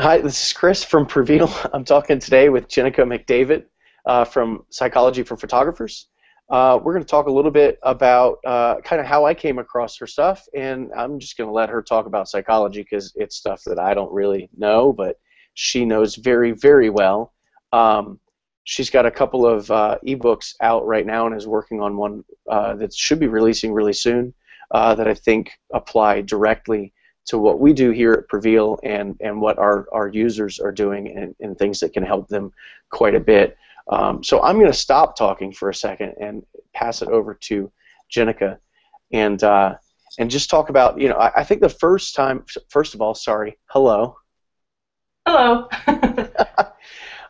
Hi, this is Chris from Preveal. I'm talking today with Jenika McDavitt uh, from Psychology for Photographers. Uh, we're going to talk a little bit about uh, kind of how I came across her stuff, and I'm just going to let her talk about psychology because it's stuff that I don't really know, but she knows very, very well. Um, she's got a couple of uh, ebooks out right now and is working on one uh, that should be releasing really soon uh, that I think apply directly to what we do here at Preveal and, and what our, our users are doing and, and things that can help them quite a bit. Um, so I'm going to stop talking for a second and pass it over to Jenika. And uh, and just talk about you know I, I, think the first time first of all sorry hello. Hello.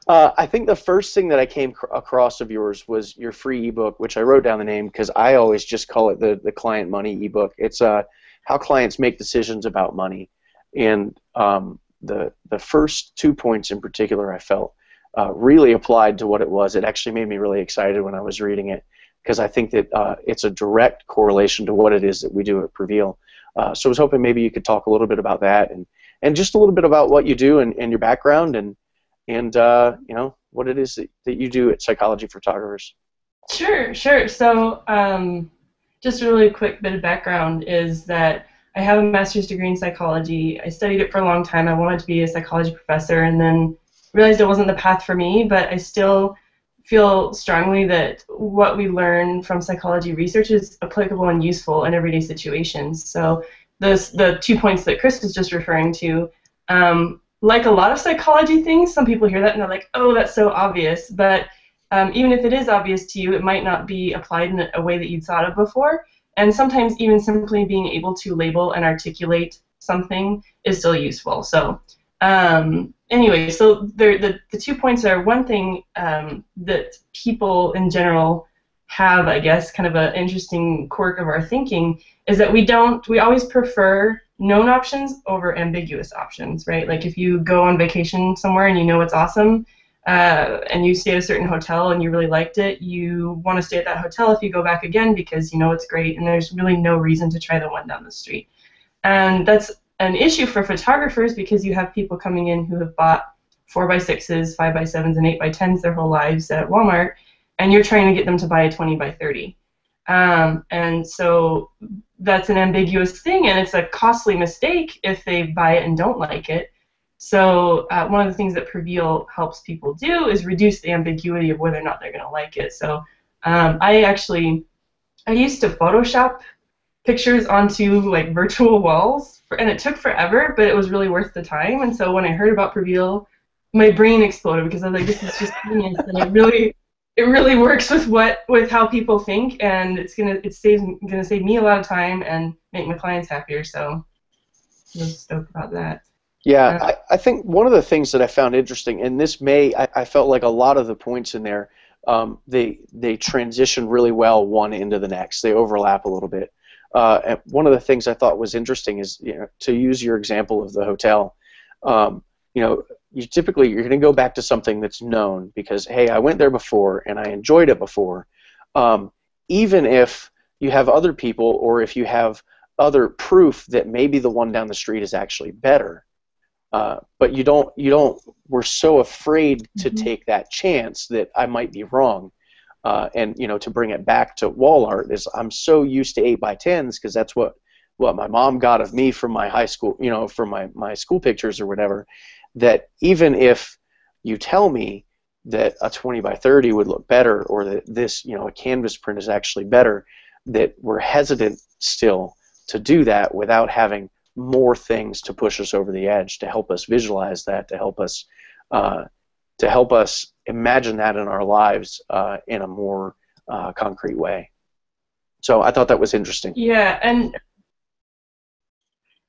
Uh, I think the first thing that I came cr- across of yours was your free ebook which I wrote down the name because I always just call it the the client money ebook. It's uh how clients make decisions about money. And um, the the first two points in particular, I felt uh, really applied to what it was. It actually made me really excited when I was reading it because I think that uh, it's a direct correlation to what it is that we do at Preveal. Uh, so I was hoping maybe you could talk a little bit about that and and just a little bit about what you do and, and your background and and uh, you know what it is that, that you do at Psychology Photographers. Sure, sure. So um, just a really quick bit of background is that I have a master's degree in psychology. I studied it for a long time. I wanted to be a psychology professor and then realized it wasn't the path for me, but I still feel strongly that what we learn from psychology research is applicable and useful in everyday situations. So those the two points that Chris was just referring to, um, like a lot of psychology things, some people hear that and they're like, oh, that's so obvious. But um, even if it is obvious to you, it might not be applied in a way that you'd thought of before. And sometimes even simply being able to label and articulate something is still useful. So um, anyway, so there, the, the two points are one thing um, that people in general have, I guess, kind of an interesting quirk of our thinking is that we don't, we always prefer known options over ambiguous options, right? Like if you go on vacation somewhere and you know it's awesome, uh, and you stay at a certain hotel and you really liked it, you want to stay at that hotel if you go back again because you know it's great and there's really no reason to try the one down the street. And that's an issue for photographers because you have people coming in who have bought 4x6s, 5x7s, and 8x10s their whole lives at Walmart, and you're trying to get them to buy a 20 by 30. Um, and so that's an ambiguous thing, and it's a costly mistake if they buy it and don't like it. So uh, one of the things that Preveal helps people do is reduce the ambiguity of whether or not they're going to like it. So um, I actually I used to Photoshop pictures onto like virtual walls, for, and it took forever, but it was really worth the time. And so when I heard about Preveal, my brain exploded because I was like, this is just genius, and it really it really works with what with how people think, and it's gonna it saves gonna save me a lot of time and make my clients happier. So I was stoked about that. Yeah, I, I think one of the things that I found interesting, and this may, I, I felt like a lot of the points in there, um, they they transition really well one into the next. They overlap a little bit. Uh, and one of the things I thought was interesting is you know, to use your example of the hotel. Um, you know, you typically you're going to go back to something that's known because hey, I went there before and I enjoyed it before. Um, even if you have other people or if you have other proof that maybe the one down the street is actually better, uh, but you don't you don't we're so afraid to mm-hmm. take that chance that I might be wrong. Uh, and you know to bring it back to wall art is I'm so used to eight by tens because that's what what my mom got of me from my high school you know from my my school pictures or whatever that even if you tell me that a 20 by 30 would look better or that this you know a canvas print is actually better that we're hesitant still to do that without having more things to push us over the edge, to help us visualize that, to help us uh, to help us imagine that in our lives uh, in a more uh, concrete way. So I thought that was interesting. Yeah, and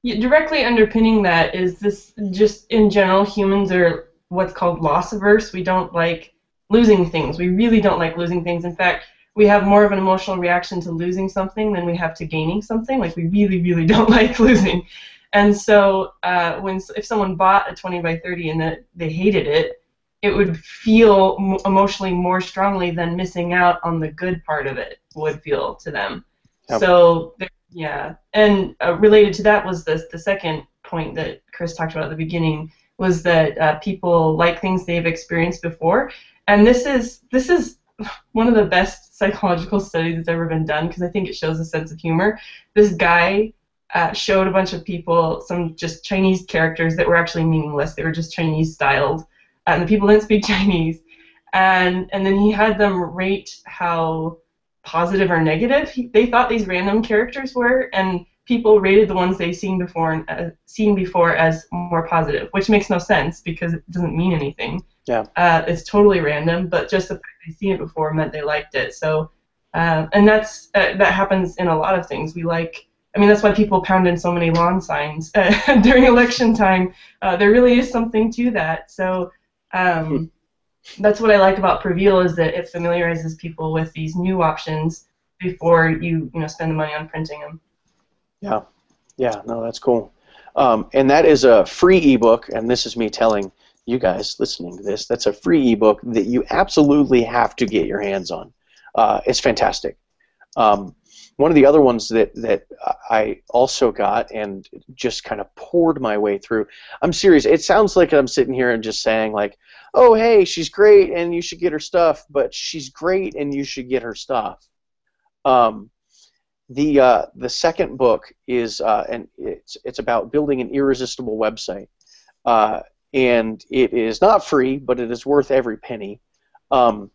directly underpinning that is this just in general humans are what's called loss averse. We don't like losing things. We really don't like losing things. In fact, we have more of an emotional reaction to losing something than we have to gaining something. Like we really, really don't like losing. And so uh, when if someone bought a 20 by 30 and that they hated it, it would feel emotionally more strongly than missing out on the good part of it would feel to them. Yep. So yeah, and uh, related to that was the the second point that Chris talked about at the beginning was that uh, people like things they've experienced before, and this is this is one of the best psychological studies that's ever been done because I think it shows a sense of humor. This guy uh, showed a bunch of people some just Chinese characters that were actually meaningless. They were just Chinese styled, and the people didn't speak Chinese. And and then he had them rate how positive or negative he, they thought these random characters were, and people rated the ones they've seen before uh, seen before as more positive, which makes no sense because it doesn't mean anything. Yeah. Uh, it's totally random, but just the fact they've seen it before meant they liked it. So, uh, and that's uh, that happens in a lot of things. We like. I mean, that's why people pound in so many lawn signs uh, during election time. Uh, there really is something to that. So. Um, hmm. That's what I like about Preveal is that it familiarizes people with these new options before you you know spend the money on printing them. Yeah, yeah, no, that's cool. Um, and that is a free ebook, and this is me telling you guys listening to this, that's a free ebook that you absolutely have to get your hands on. Uh, it's fantastic. Um, one of the other ones that, that I also got and just kind of poured my way through. I'm serious. It sounds like I'm sitting here and just saying like, "Oh, hey, she's great and you should get her stuff," but she's great and you should get her stuff. Um, the uh, the second book is uh, and it's it's about building an irresistible website, uh, and it is not free, but it is worth every penny, um,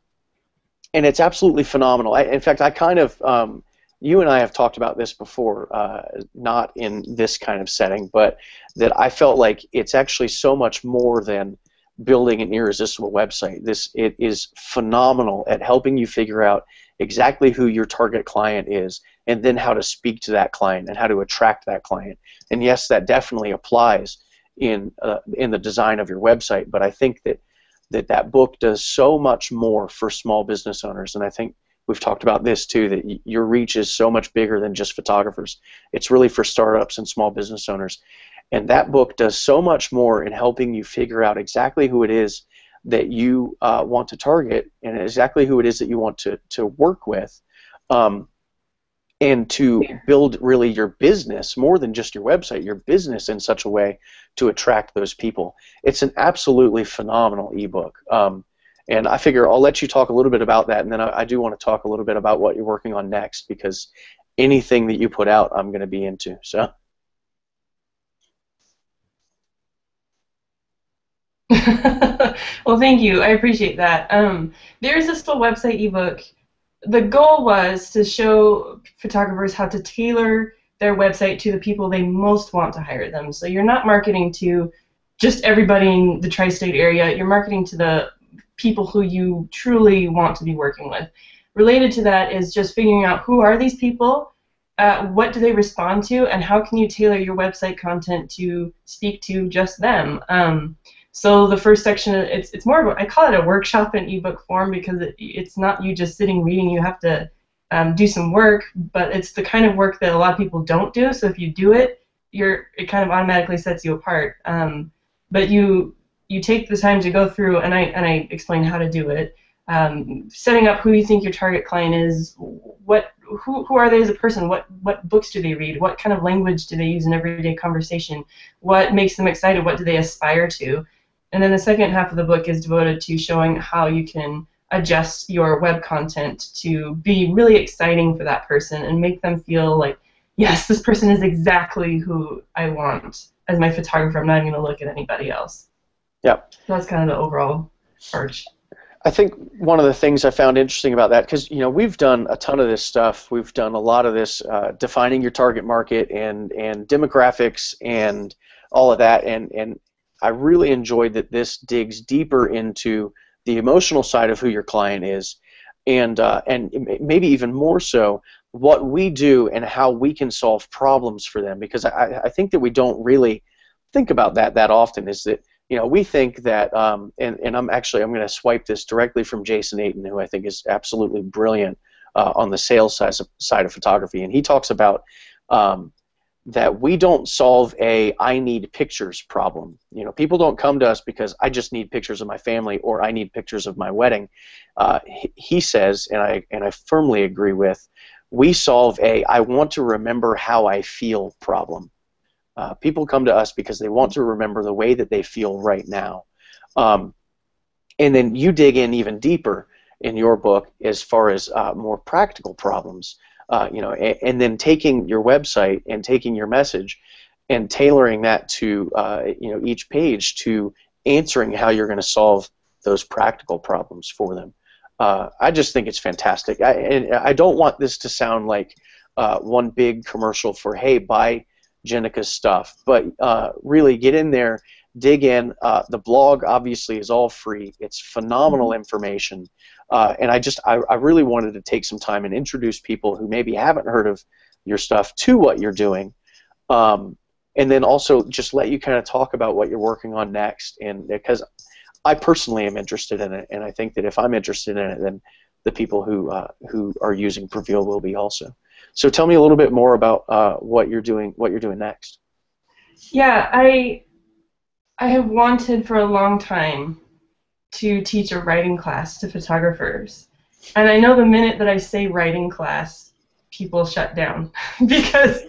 and it's absolutely phenomenal. I, in fact, I kind of um, you and I have talked about this before, uh, not in this kind of setting, but that I felt like it's actually so much more than building an irresistible website. This it is phenomenal at helping you figure out exactly who your target client is and then how to speak to that client and how to attract that client. And yes, that definitely applies in uh, in the design of your website, but I think that that that book does so much more for small business owners and I think we've talked about this too that your reach is so much bigger than just photographers. It's really for startups and small business owners. And that book does so much more in helping you figure out exactly who it is that you uh, want to target and exactly who it is that you want to, to work with. Um, and to build really your business more than just your website, your business in such a way to attract those people. It's an absolutely phenomenal ebook. Um, and I figure I'll let you talk a little bit about that, and then I, I do want to talk a little bit about what you're working on next because anything that you put out, I'm going to be into. So. well, thank you. I appreciate that. Um, there's this full website ebook. The goal was to show photographers how to tailor their website to the people they most want to hire them. So you're not marketing to just everybody in the tri-state area. You're marketing to the people who you truly want to be working with. Related to that is just figuring out who are these people, uh, what do they respond to, and how can you tailor your website content to speak to just them. Um, so the first section, it's it's more of a, I call it a workshop in ebook form because it, it's not you just sitting reading. You have to um, do some work, but it's the kind of work that a lot of people don't do. So if you do it, you're it kind of automatically sets you apart. Um, but you you take the time to go through, and I and I explain how to do it. Um, setting up who you think your target client is, what who, who are they as a person, what what books do they read, what kind of language do they use in everyday conversation, what makes them excited, what do they aspire to, and then the second half of the book is devoted to showing how you can adjust your web content to be really exciting for that person and make them feel like, yes, this person is exactly who I want as my photographer. I'm not even going to look at anybody else. Yeah. That's kind of the overall arch. I think one of the things I found interesting about that, because you know we've done a ton of this stuff. We've done a lot of this uh, defining your target market and and demographics and all of that. And and I really enjoyed that this digs deeper into the emotional side of who your client is, and uh, and maybe even more so what we do and how we can solve problems for them. Because I, I think that we don't really think about that that often. Is that you know, we think that, um, and, and I'm actually I'm going to swipe this directly from Jason Ayton, who I think is absolutely brilliant uh, on the sales side of, side of photography, and he talks about um, that we don't solve a I need pictures problem. You know, people don't come to us because I just need pictures of my family or I need pictures of my wedding. Uh, he, says, and I and I firmly agree with, we solve a I want to remember how I feel problem Uh, people come to us because they want to remember the way that they feel right now. Um, and then you dig in even deeper in your book as far as uh, more practical problems. Uh, you know, and, and, then taking your website and taking your message and tailoring that to uh, you know each page to answering how you're going to solve those practical problems for them. Uh, I just think it's fantastic. I, and I don't want this to sound like uh, one big commercial for hey buy Jenika's stuff, but uh, really get in there, dig in. Uh, the blog obviously is all free. It's phenomenal mm-hmm. information, uh, and I just I, I really wanted to take some time and introduce people who maybe haven't heard of your stuff to what you're doing. Um, and then also just let you kind of talk about what you're working on next and because I personally am interested in it and I think that if I'm interested in it then the people who uh, who are using Preveal will be also so tell me a little bit more about uh, what you're doing what you're doing next yeah I I have wanted for a long time to teach a writing class to photographers and I know the minute that I say writing class people shut down because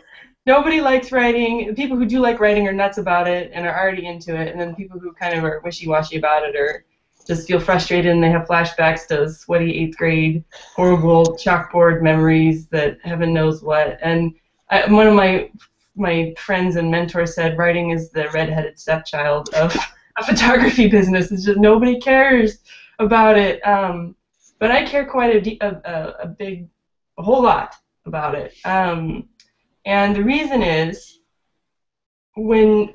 nobody likes writing. People who do like writing are nuts about it and are already into it, and then people who kind of are wishy-washy about it or just feel frustrated and they have flashbacks to sweaty eighth grade, horrible chalkboard memories that heaven knows what. And I, one of my my friends and mentors said writing is the redheaded stepchild of a photography business. It's just nobody cares about it. Um, but I care quite a, a, a big, a whole lot about it. Um, and the reason is when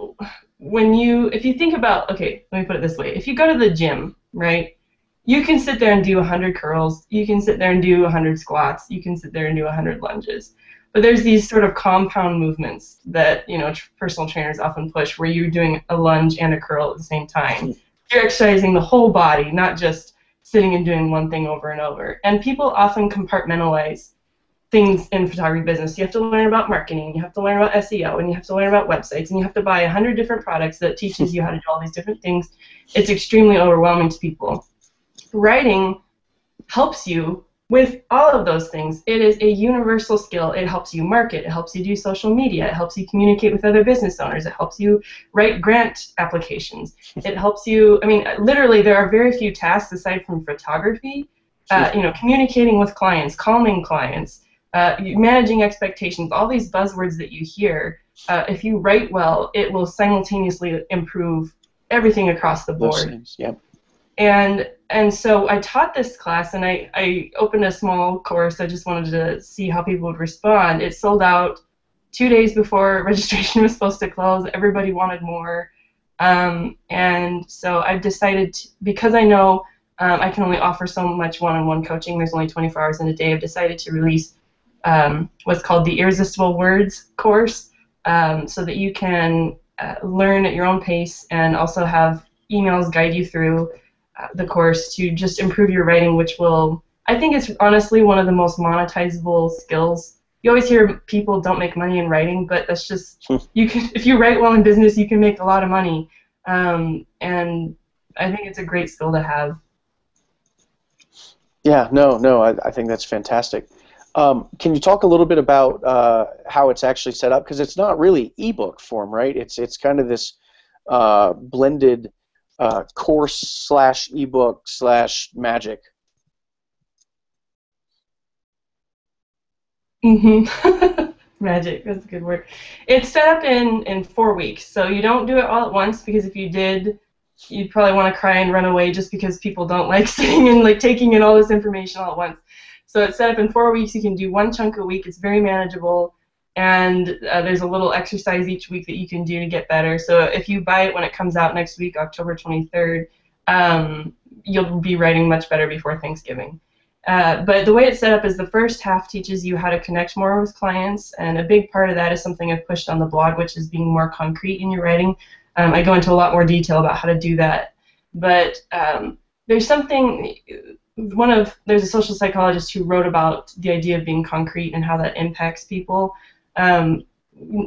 when you if you think about okay, let me put it this way. If you go to the gym, right? You can sit there and do 100 curls, you can sit there and do 100 squats, you can sit there and do 100 lunges. But there's these sort of compound movements that, you know, personal trainers often push where you're doing a lunge and a curl at the same time. Hmm. You're exercising the whole body, not just sitting and doing one thing over and over. And people often compartmentalize things in photography business. You have to learn about marketing, you have to learn about SEO, and you have to learn about websites, and you have to buy a hundred different products that teaches you how to do all these different things. It's extremely overwhelming to people. Writing helps you with all of those things. It is a universal skill. It helps you market. It helps you do social media. It helps you communicate with other business owners. It helps you write grant applications. It helps you. I mean, literally, there are very few tasks aside from photography. Uh, you know, communicating with clients, calming clients, uh, managing expectations, all these buzzwords that you hear, uh, if you write well, it will simultaneously improve everything across the board. Things, yep. And and so I taught this class, and I, I opened a small course. I just wanted to see how people would respond. It sold out two days before registration was supposed to close. Everybody wanted more, um, and so I decided to, because I know um, I can only offer so much one-on-one coaching. There's only 24 hours in a day. I've decided to release um, what's called the Irresistible Words course, um, so that you can uh, learn at your own pace and also have emails guide you through the course to just improve your writing, which will, I think, it's honestly one of the most monetizable skills. You always hear people don't make money in writing, but that's just you can. If you write well in business, you can make a lot of money, um, and I think it's a great skill to have. Yeah, no, no, I, I think that's fantastic. Um, can you talk a little bit about uh, how it's actually set up? Because it's not really ebook form, right? It's it's kind of this uh, blended uh, course slash ebook slash magic. Mm-hmm. magic. That's a good word. It's set up in in four weeks, so you don't do it all at once because if you did, you'd probably want to cry and run away just because people don't like sitting and like taking in all this information all at once. So it's set up in four weeks. You can do one chunk a week. It's very manageable, and uh, there's a little exercise each week that you can do to get better. So if you buy it when it comes out next week, October 23rd, um, you'll be writing much better before Thanksgiving. Uh, but the way it's set up is the first half teaches you how to connect more with clients, and a big part of that is something I've pushed on the blog, which is being more concrete in your writing. Um, I go into a lot more detail about how to do that. But um, there's something one of there's a social psychologist who wrote about the idea of being concrete and how that impacts people. Um,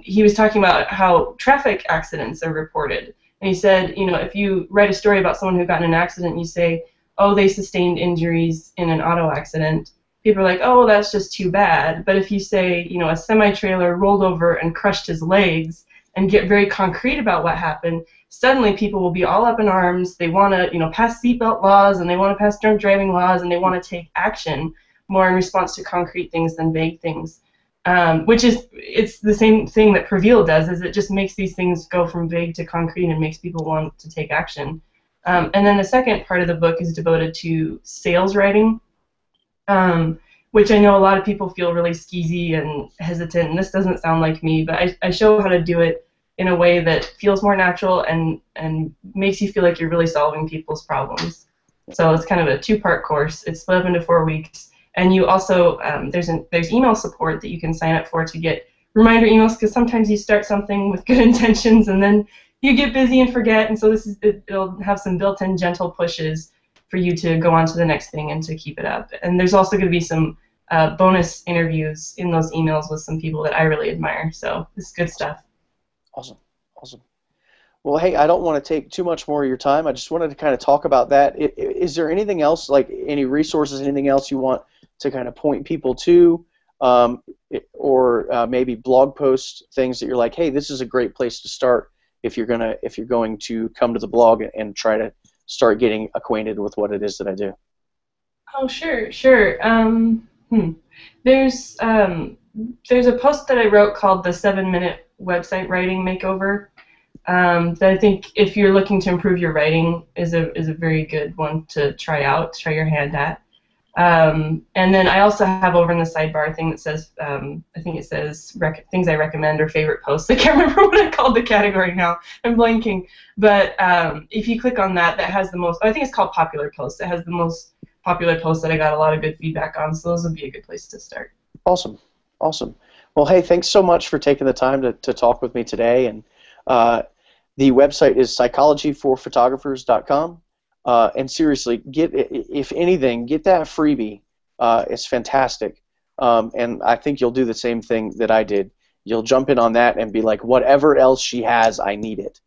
he was talking about how traffic accidents are reported, and he said, you know, if you write a story about someone who got in an accident, you say, oh, they sustained injuries in an auto accident. People are like, oh, that's just too bad. But if you say, you know, a semi trailer rolled over and crushed his legs, and get very concrete about what happened, suddenly people will be all up in arms. They want to, you know, pass seatbelt laws and they want to pass drunk driving laws and they want to take action more in response to concrete things than vague things. Um, which is it's the same thing that Preveal does is it just makes these things go from vague to concrete and makes people want to take action. Um, and then the second part of the book is devoted to sales writing, um, which I know a lot of people feel really skeezy and hesitant. And this doesn't sound like me, but I, I show how to do it in a way that feels more natural and and makes you feel like you're really solving people's problems. So it's kind of a two-part course. It's split up into four weeks, and you also um, there's an, there's email support that you can sign up for to get reminder emails because sometimes you start something with good intentions and then you get busy and forget. And so this is it, it'll have some built-in gentle pushes for you to go on to the next thing and to keep it up. And there's also going to be some uh, bonus interviews in those emails with some people that I really admire. So it's good stuff. Awesome. Awesome. Well, hey, I don't want to take too much more of your time. I just wanted to kind of talk about that. Is there anything else, like any resources, anything else you want to kind of point people to, um, or uh, maybe blog posts, things that you're like, hey, this is a great place to start if you're gonna if you're going to come to the blog and try to start getting acquainted with what it is that I do. Oh, sure, sure. Um, hmm. There's um, there's a post that I wrote called the seven minute website writing makeover. Um, that I think if you're looking to improve your writing is a is a very good one to try out, try your hand at. Um, and then I also have over in the sidebar a thing that says, um, I think it says things I recommend or favorite posts. I can't remember what I called the category now. I'm blanking. But um, if you click on that, that has the most, I think it's called popular posts. It has the most popular posts that I got a lot of good feedback on. So those would be a good place to start. Awesome. Awesome. Well, hey, thanks so much for taking the time to, to talk with me today. And uh, the website is psychologyforphotographers.com. Uh, and seriously, get if anything, get that freebie. Uh, it's fantastic, um, and I think you'll do the same thing that I did. You'll jump in on that and be like, whatever else she has, I need it.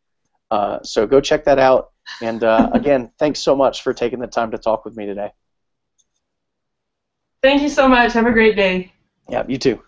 Uh, so go check that out. And uh, again, thanks so much for taking the time to talk with me today. Thank you so much. Have a great day. Yeah, you too.